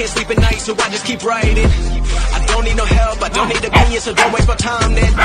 can't sleep at night, so I just keep writing. I don't need no help, I don't need opinions, so don't waste my time then.